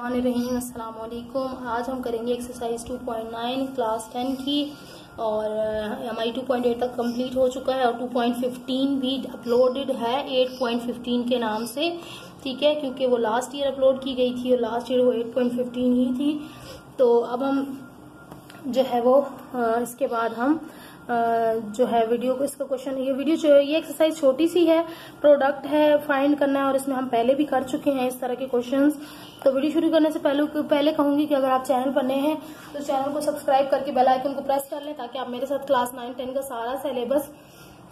अस्सलाम आज हम करेंगे एक्सरसाइज 2.9 क्लास 10 की, और एम हमारी 2.8 तक कंप्लीट हो चुका है और 2.15 भी अपलोडेड है 8.15 के नाम से, ठीक है? क्योंकि वो लास्ट ईयर अपलोड की गई थी और लास्ट ईयर वो 8.15 ही थी। तो अब हम, जो है वो इसके बाद हम जो है वीडियो को, इसका क्वेश्चन ये वीडियो जो है, ये एक्सरसाइज छोटी सी है प्रोडक्ट है फाइंड करना है और इसमें हम पहले भी कर चुके हैं इस तरह के क्वेश्चंस तो वीडियो शुरू करने से पहले पहले कहूँगी कि अगर आप चैनल पर नए हैं तो चैनल को सब्सक्राइब करके बेल आइकन को प्रेस कर लें ताकि आप मेरे साथ क्लास नाइन टेन का सारा सिलेबस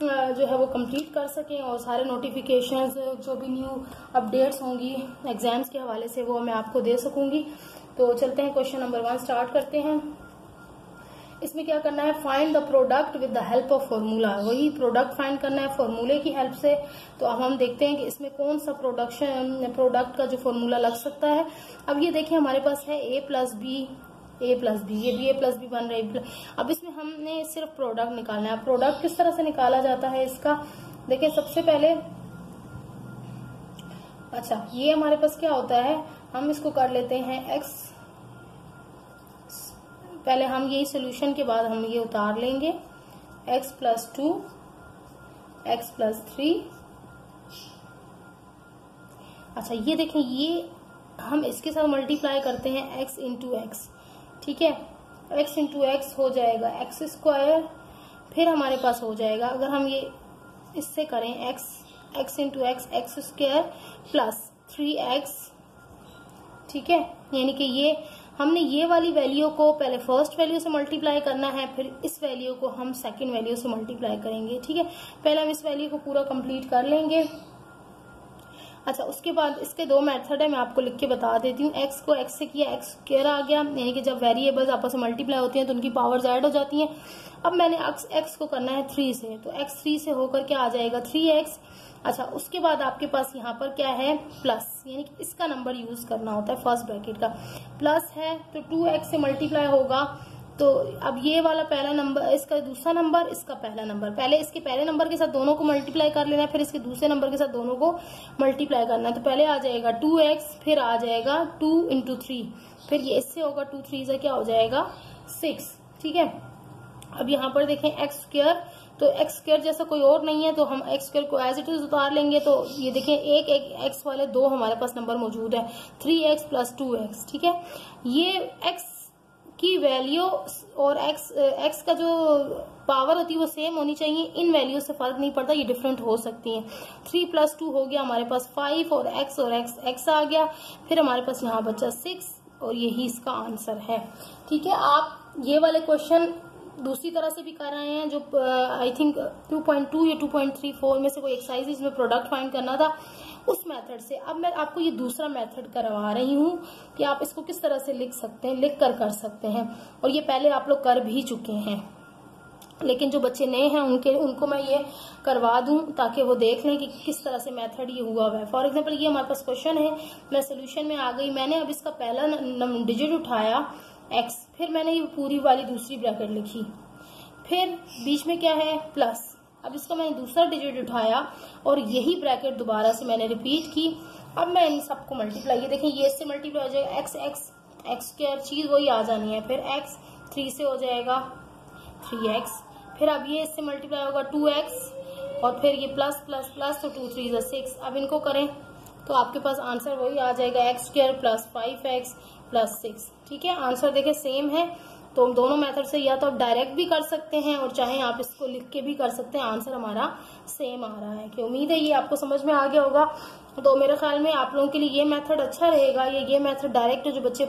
जो है वो कंप्लीट कर सकें और सारे नोटिफिकेशंस जो भी न्यू अपडेट्स होंगी एग्ज़ाम्स के हवाले से वो मैं आपको दे सकूँगी। तो चलते हैं क्वेश्चन नंबर वन स्टार्ट करते हैं। इसमें क्या करना है? Find the product with the help of formula वही प्रोडक्ट फाइंड करना है फॉर्मूले की हेल्प से। तो अब हम देखते हैं कि इसमें कौन सा प्रोडक्शन प्रोडक्ट का जो फॉर्मूला लग सकता है। अब ये देखिए हमारे पास है A plus B A plus B ये भी ए प्लस बी बन रहा है अब इसमें हमने सिर्फ़ प्रोडक्ट निकालना है। प्रोडक्ट किस तरह से निकाला जाता है इसका? देखिए सबसे पहले अच्छा ये हमारे पास क्या होता है? हम इसको कर लेते हैं एक्स पहले हम यही सोल्यूशन के बाद हम ये उतार लेंगे। X plus two X plus three अच्छा ये देखें, ये हम इसके साथ मल्टीप्लाई करते हैं x इंटू एक्स ठीक है? X इंटू एक्स हो जाएगा एक्स स्क्वायर फिर हमारे पास हो जाएगा, अगर हम ये इससे करें x x into X X square plus three X ठीक है? यानी कि ये हमने ये वाली वैल्यू को पहले फ़र्स्ट वैल्यू से मल्टीप्लाई करना है, फिर इस वैल्यू को हम सेकंड वैल्यू से मल्टीप्लाई करेंगे, ठीक है? पहले हम इस वैल्यू को पूरा कंप्लीट कर लेंगे। अच्छा उसके बाद इसके दो मेथड है, मैं आपको लिख के बता देती हूँ। एक्स को एक्स से किया एक्स स्क्र आ गया, यानी कि जब वेरिएबल्स आपस में मल्टीप्लाई होती हैं तो उनकी पावर्स ऐड हो जाती हैं। अब मैंने एक्स एक्स को करना है थ्री से तो एक्स थ्री से होकर क्या आ जाएगा? थ्री एक्स अच्छा उसके बाद आपके पास यहाँ पर क्या है? प्लस यानी कि इसका नंबर यूज़ करना होता है फ़र्स्ट ब्रैकेट का। प्लस है तो टू एक्स से मल्टीप्लाई होगा। तो अब ये वाला पहला नंबर इसका दूसरा नंबर इसका पहला नंबर पहले इसके पहले नंबर के साथ दोनों को मल्टीप्लाई कर लेना है फिर इसके दूसरे नंबर के साथ दोनों को मल्टीप्लाई करना। है तो पहले आ जाएगा टू एक्स फिर आ जाएगा टू इंटू थ्री फिर ये इससे होगा टू थ्री से क्या हो जाएगा? सिक्स ठीक है? अब यहाँ पर देखें एक्स स्क्र तो एक्स स्क्र जैसा कोई और नहीं है तो हम एक्स स्क्र को एज इट इज़ उतार लेंगे तो ये देखें एक एक एक्स वाले दो हमारे पास नंबर मौजूद है। Three X plus two X ठीक है? ये एक्स की वैल्यू और एक्स एक्स का जो पावर होती है वो सेम होनी चाहिए। इन वैल्यू से फ़र्क नहीं पड़ता, ये डिफरेंट हो सकती हैं। थ्री प्लस टू हो गया, हमारे पास फाइव और एक्स और एक्स एक्स आ गया। फिर हमारे पास यहाँ बचा सिक्स और यही इसका आंसर है। ठीक है, आप ये वाले क्वेश्चन दूसरी तरह से भी कर रहे हैं, जो आई थिंक 2.2 या 2.34 में से कोई एक्सरसाइज इसमें प्रोडक्ट फाइंड करना था, उस मेथड से। अब मैं आपको ये दूसरा मेथड करवा रही हूँ कि आप इसको किस तरह से लिख सकते हैं, लिख कर कर सकते हैं। और ये पहले आप लोग कर भी चुके हैं। लेकिन जो बच्चे नए हैं, उनके, उनको मैं ये करवा दूँ ताकि वो देख लें कि किस तरह से मेथड ये हुआ हुआ है। फॉर एग्जांपल ये हमारे पास क्वेश्चन है, मैं सोल्यूशन में आ गई। मैंने अब इसका पहला डिजिट उठाया एक्स फिर मैंने ये पूरी वाली दूसरी ब्रैकेट लिखी। फिर बीच में क्या है? प्लस अब इसका मैंने दूसरा डिजिट उठाया और यही ब्रैकेट दोबारा से मैंने रिपीट की। अब मैं इन सबको मल्टीप्लाई ये देखें, ये इससे मल्टीप्लाई हो जाएगा। एक्स एक्स एक्स हर चीज़ वही आ जानी है। फिर एक्स थ्री से हो जाएगा। थ्री एक्स फिर अब ये इससे मल्टीप्लाई होगा टू एक्स और फिर ये प्लस प्लस प्लस तो टू थ्री सिक्स अब इनको करें तो आपके पास आंसर वही आ जाएगा। X square plus five X plus six ठीक है? आंसर देखे सेम है। तो दोनों मेथड से या तो आप डायरेक्ट भी कर सकते हैं और चाहे आप इसको लिख के भी कर सकते हैं। आंसर हमारा सेम आ रहा है। कि उम्मीद है ये आपको समझ में आ गया होगा। तो मेरे ख्याल में आप लोगों के लिए ये मेथड अच्छा रहेगा। ये ये मेथड डायरेक्ट जो बच्चे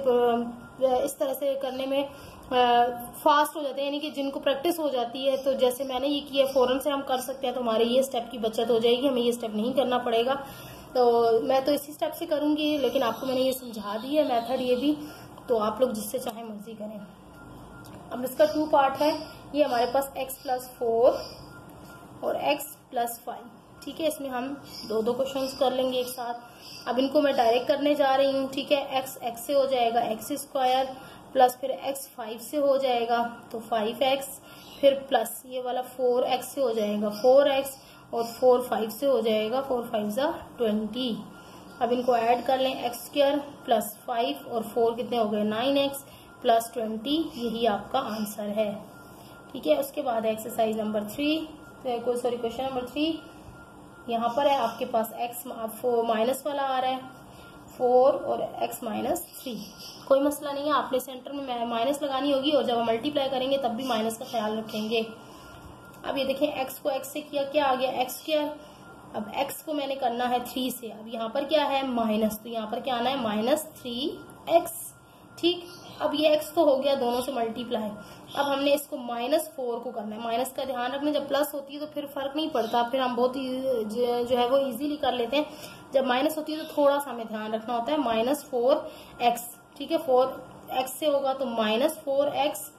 इस तरह से करने में फास्ट हो जाते हैं। यानी कि जिनको प्रैक्टिस हो जाती है तो जैसे मैंने ये किया फ़ौरन से हम कर सकते हैं तो हमारे ये स्टेप की बचत हो जाएगी। हमें ये स्टेप नहीं करना पड़ेगा। तो मैं तो इसी स्टेप से करूँगी, लेकिन आपको मैंने ये समझा दी है मेथड ये भी। तो आप लोग जिससे चाहे मर्ज़ी करें। अब इसका टू पार्ट है। ये हमारे पास x प्लस फोर और x प्लस फाइव ठीक है, इसमें हम दो दो क्वेश्चन कर लेंगे एक साथ। अब इनको मैं डायरेक्ट करने जा रही हूँ, ठीक है? x x से हो जाएगा एक्स स्क्वायर प्लस फिर x फाइव से हो जाएगा। तो फाइव एक्स फिर प्लस ये वाला फोर एक्स से हो जाएगा। फोर एक्स और फोर फाइव से हो जाएगा। फोर फाइव ज़ा ट्वेंटी अब इनको ऐड कर लें एक्स स्क्र प्लस फाइव और फोर कितने हो गए? नाइन एक्स प्लस ट्वेंटी यही आपका आंसर है। ठीक है, उसके बाद exercise number three sorry question number three यहाँ पर है, आपके पास एक्स माइनस वाला आ रहा है। फोर और एक्स माइनस थ्री कोई मसला नहीं है, आपने सेंटर में माइनस लगानी होगी और जब हम मल्टीप्लाई करेंगे, तब भी माइनस का ख्याल रखेंगे। अब ये देखें एक्स को एक्स से किया क्या आ गया? एक्स क्या अब एक्स को मैंने करना है थ्री से। अब यहाँ पर क्या है? माइनस तो यहाँ पर क्या आना है? माइनस थ्री एक्स ठीक? अब ये एक्स तो हो गया, दोनों से मल्टीप्लाई अब हमने इसको माइनस फोर को करना है। माइनस का ध्यान रखना, जब प्लस होती है तो फिर फ़र्क नहीं पड़ता। फिर हम बहुत जो है वो इजीली कर लेते हैं। जब माइनस होती है तो थोड़ा सा हमें ध्यान रखना होता है। माइनस फोर एक्स ठीक है? फोर एक्स से होगा तो माइनस फोर एक्स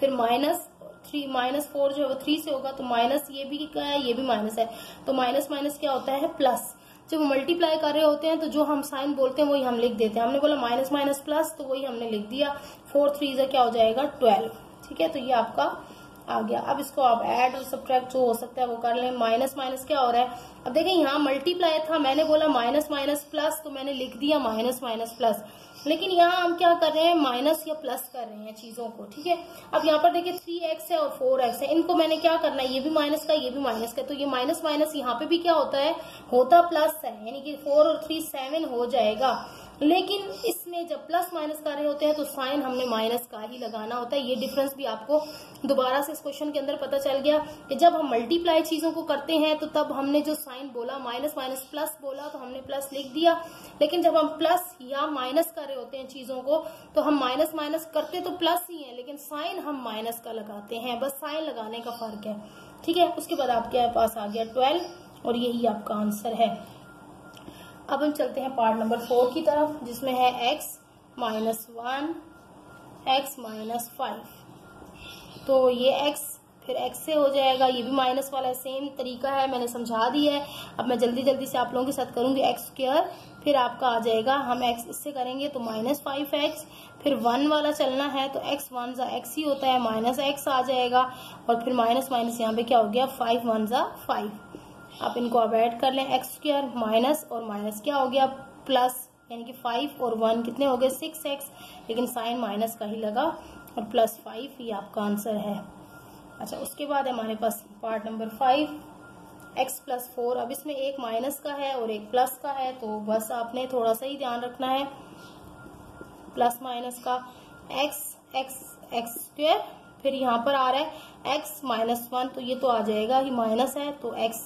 फिर माइनस थ्री माइनस फोर जो है वो थ्री से होगा तो माइनस ये भी क्या है? ये भी माइनस है। तो माइनस माइनस क्या होता है? प्लस जब मल्टीप्लाई कर रहे होते हैं तो जो हम साइन बोलते हैं, वही हम लिख देते हैं। हमने बोला माइनस माइनस प्लस तो वही हमने लिख दिया। फोर थ्री से क्या हो जाएगा? ट्वेल्व ठीक है? तो ये आपका आ गया। अब इसको आप ऐड और सब्ट्रैक्ट जो हो सकता है, वो कर लें। माइनस माइनस क्या हो रहा है? अब देखें, यहाँ मल्टीप्लाई था। मैंने बोला माइनस माइनस प्लस तो मैंने लिख दिया माइनस माइनस प्लस लेकिन यहाँ हम क्या कर रहे हैं माइनस या प्लस कर रहे हैं चीज़ों को, ठीक है? अब यहाँ पर देखिए थ्री एक्स है और फोर एक्स है। इनको मैंने क्या करना है, ये भी माइनस का, ये भी माइनस का। तो ये माइनस माइनस यहाँ पे भी क्या होता है, होता प्लस है, यानी कि फोर और थ्री सेवन हो जाएगा। लेकिन इसमें जब प्लस माइनस कर रहे होते हैं तो साइन हमने माइनस का ही लगाना होता है। ये डिफरेंस भी आपको दोबारा से इस क्वेश्चन के अंदर पता चल गया कि जब हम मल्टीप्लाई चीज़ों को करते हैं तो तब हमने जो साइन बोला माइनस माइनस प्लस बोला तो हमने प्लस लिख दिया। लेकिन जब हम प्लस या माइनस कर रहे होते हैं चीज़ों को तो हम माइनस माइनस करते तो प्लस ही है, लेकिन साइन हम माइनस का लगाते हैं। बस साइन लगाने का फ़र्क है। ठीक है? उसके बाद आपके पास आ गया ट्वेल्व और यही आपका आंसर है। अब हम चलते हैं पार्ट नंबर फोर की तरफ़, जिसमें है x minus one x minus five तो ये एक्स फिर एक्स से हो जाएगा, ये भी माइनस वाला है सेम तरीका है, मैंने समझा दिया है। अब मैं जल्दी जल्दी से आप लोगों के साथ करूँगी एक्स स्क्र फिर आपका आ जाएगा, हम एक्स इससे करेंगे तो माइनस फाइव एक्स फिर वन वाला चलना है तो एक्स वन जा एक्स ही होता है माइनस एक्स आ जाएगा, और फिर माइनस माइनस यहाँ पे क्या हो गया फाइव वन जा फाइव आप इनको अब ऐड कर लें एक्स स्क्र माइनस और माइनस क्या हो गया? प्लस यानी कि फाइव और वन कितने हो गए? सिक्स एक्स लेकिन साइन माइनस का ही लगा। और प्लस फाइव ये आपका आंसर है। अच्छा उसके बाद हमारे पास part number five x plus four अब इसमें एक माइनस का है और एक प्लस का है तो बस आपने थोड़ा सा ही ध्यान रखना है। प्लस माइनस का एक्स एक्स एक्स स्क्वेयर फिर यहाँ पर आ रहा है एक्स माइनस वन तो ये तो आ जाएगा ही माइनस है तो एक्स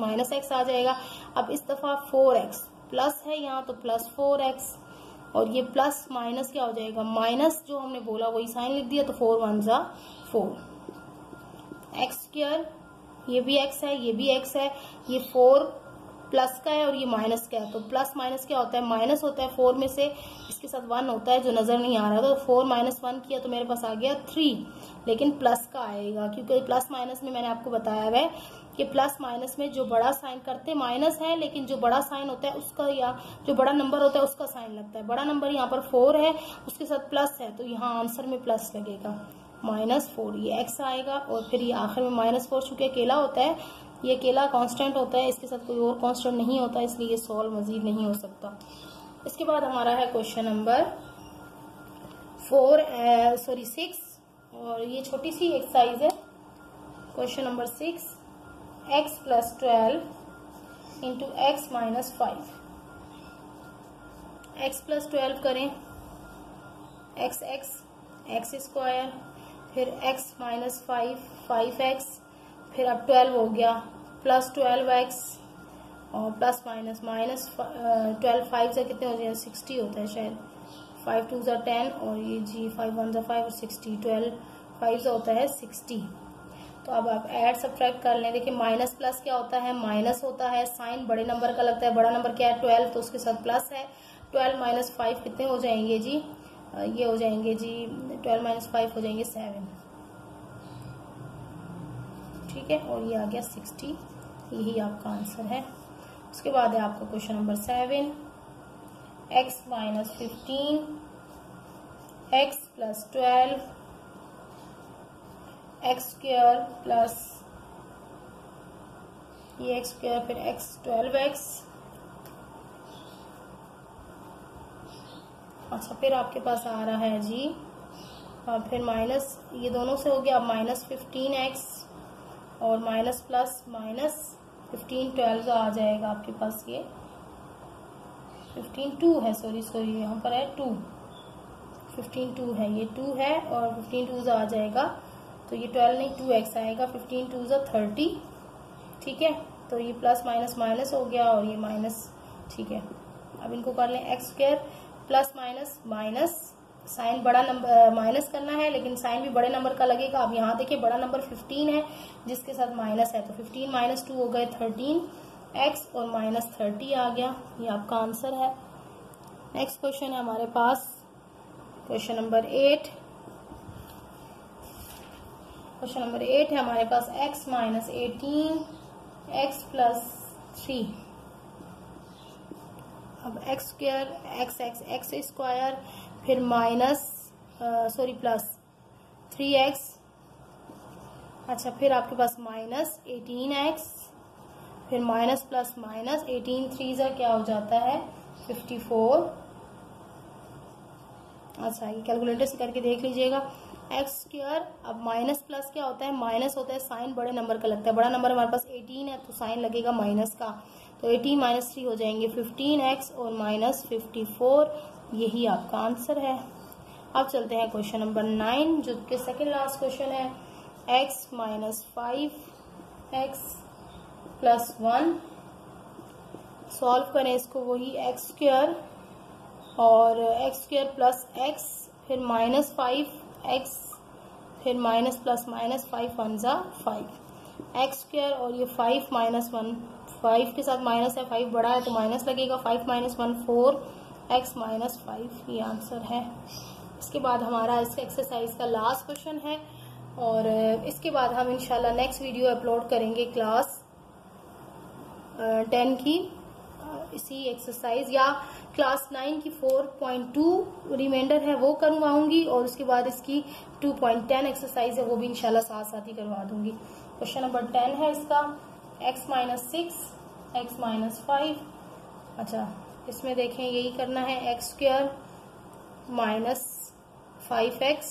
माइनस एक्स आ जाएगा। अब इस दफ़ा फोर एक्स प्लस है यहाँ तो प्लस फोर एक्स, और ये प्लस माइनस क्या हो जाएगा? माइनस जो हमने बोला, वही साइन लिख दिया तो फोर वन जा फोर। एक्स स्क्र ये भी एक्स है, ये भी एक्स है, ये फोर प्लस का है और ये माइनस का है। तो प्लस माइनस क्या होता है? माइनस होता है फोर में से, इसके साथ वन होता है जो नज़र नहीं आ रहा तो फोर माइनस वन किया तो मेरे पास आ गया थ्री, लेकिन प्लस का आएगा, क्योंकि प्लस माइनस में मैंने आपको बताया है कि प्लस माइनस में जो बड़ा साइन करते, माइनस है, लेकिन जो बड़ा साइन होता है, उसका या जो बड़ा नंबर होता है, उसका साइन लगता है। बड़ा नंबर यहाँ पर फोर है, उसके साथ प्लस है तो यहाँ आंसर में प्लस लगेगा। माइनस फोर, ये एक्स आएगा, और फिर ये आखिर में माइनस फोर, चूँकि अकेला होता है, ये अकेला कांस्टेंट होता है, इसके साथ कोई और कांस्टेंट नहीं होता, इसलिए ये सॉल्व मजीद नहीं हो सकता। इसके बाद हमारा है question number four sorry, six, और ये छोटी सी एक्सरसाइज है। Question number six x plus twelve into x minus five x plus twelve करें एक्स एक्स एक्स स्क्वायर फिर x minus five five x फिर अब ट्वेल्व हो गया प्लस ट्वेल्व एक्स और plus minus minus twelve five से कितने हो जाए सिक्सटी होता है शायद। फाइव टू ज़ा टेन और ये जी फाइव वन ज़ा फाइव और सिक्सटी ट्वेल्व फाइव ज़ा होता है सिक्सटी तो अब आप ऐड सब्ट्रैक्ट कर लें। देखिए माइनस प्लस क्या होता है? माइनस होता है। साइन बड़े नंबर का लगता है। बड़ा नंबर क्या है? ट्वेल्व तो उसके साथ प्लस है। ट्वेल्व माइनस फाइव कितने हो जाएँगे जी? ये हो जाएँगे जी ट्वेल्व माइनस फाइव हो जाएँगे सेवन ठीक है? और ये आ गया सिक्सटी यही आपका आंसर है। उसके बाद है आपका question number seven x minus fifteen x plus twelve x square plus ये एक्स स्क्र फिर एक्स ट्वेल्व एक्स अच्छा फिर आपके पास आ रहा है जी। और फिर माइनस ये दोनों से हो गया अब माइनस फिफ्टीन एक्स और minus plus minus fifteen twelve आ जाएगा आपके पास ये। फिफ्टीन टू है सॉरी सॉरी यहाँ पर है टू फिफ्टीन टू है, ये टू है और फिफ्टीन टू आ जाएगा। तो ये ट्वेल्व नहीं टू एक्स आएगा फिफ्टीन टू ज़ा थर्टी ठीक है? तो ये प्लस माइनस माइनस हो गया और ये माइनस ठीक है? अब इनको कर लें x square plus minus minus sign बड़ा नंबर माइनस करना है, लेकिन साइन भी बड़े नंबर का लगेगा। अब यहाँ देखिए बड़ा नंबर 15 है, जिसके साथ माइनस है तो 15 माइनस टू हो गए 13 एक्स और माइनस थर्टी आ गया। ये आपका आंसर है। नेक्स्ट क्वेश्चन है हमारे पास। Question number eight question number eight है, हमारे पास x minus eighteen x plus three अब x square x x x square फिर minus sorry plus three x अच्छा फिर आपके पास माइनस एटीन एक्स फिर minus plus minus eighteen three ज़ा क्या हो जाता है? फिफ्टी फोर अच्छा ये कैलकुलेटर से करके देख लीजिएगा। एक्स स्क्र अब माइनस प्लस क्या होता है? माइनस होता है, साइन बड़े नंबर का लगता है। बड़ा नंबर हमारे पास एटीन है तो साइन लगेगा माइनस का। तो एटीन माइनस थ्री हो जाएँगे फिफ्टीन एक्स और माइनस फिफ्टी फोर। यही आपका आंसर है। अब चलते हैं क्वेश्चन नंबर नाइन, जो कि सेकेंड लास्ट क्वेश्चन है। X minus five, x plus one. Solve करें इसको वही, एक्स स्क्र और एक्स स्क्र प्लस एक्स, फिर माइनस फाइव एक्स फिर minus plus minus five one ज़ा फाइव एक्स स्क्र और ये फाइव माइनस वन फाइव के साथ माइनस है फाइव बड़ा है तो माइनस लगेगा five minus one four x minus five ये आंसर है. इसके बाद हमारा इस एक्सरसाइज का लास्ट क्वेश्चन है और इसके बाद हम इंशाल्लाह नेक्स्ट वीडियो अपलोड करेंगे क्लास टेन की. इसी एक्सरसाइज या क्लास नाइन की फोर पॉइंट टू रिमाइंडर है, वो करवाऊँगी और उसके बाद इसकी टू पॉइंट टेन एक्सरसाइज है, वो भी इंशाल्लाह साथ साथ ही करवा दूँगी। क्वेश्चन नंबर टेन है इसका x minus six x minus five अच्छा इसमें देखें, यही करना है x square minus five x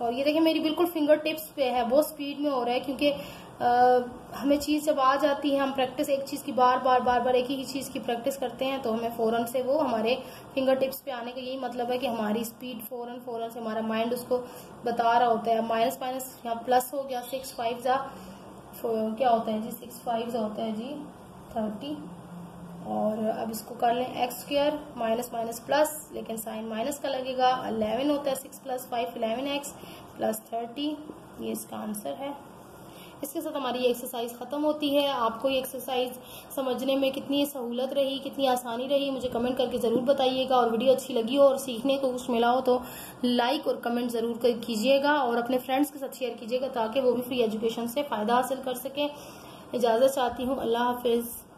और ये देखिए मेरी बिल्कुल फिंगर टिप्स पे है, बहुत स्पीड में हो रहा है क्योंकि हमें चीज़ जब आ जाती है, हम प्रैक्टिस एक चीज़ की बार बार बार बार एक ही चीज़ की प्रैक्टिस करते हैं तो हमें फ़ौरन से वो हमारे फिंगर टिप्स पे आने का यही मतलब है कि हमारी स्पीड फ़ौरन फ़ौरन से हमारा माइंड उसको बता रहा होता है। माइनस माइनस, यहाँ प्लस हो गया सिक्स फाइव जा क्या होता है जी? सिक्स फाइव होता है जी थर्टी और अब इसको कर लें x square minus minus plus लेकिन साइन माइनस का लगेगा। अलेवन होता है six plus five eleven x plus thirty ये इसका आंसर है। इसके साथ हमारी एक्सरसाइज ख़त्म होती है। आपको ये एक्सरसाइज समझने में कितनी सहूलत रही, कितनी आसानी रही, मुझे कमेंट करके ज़रूर बताइएगा। और वीडियो अच्छी लगी हो और सीखने को कुछ मिला हो तो लाइक और कमेंट ज़रूर कीजिएगा और अपने फ्रेंड्स के साथ शेयर कीजिएगा ताकि वो भी फ्री एजुकेशन से फ़ायदा हासिल कर सकें। इजाज़त चाहती हूँ। अल्लाह हाफिज़।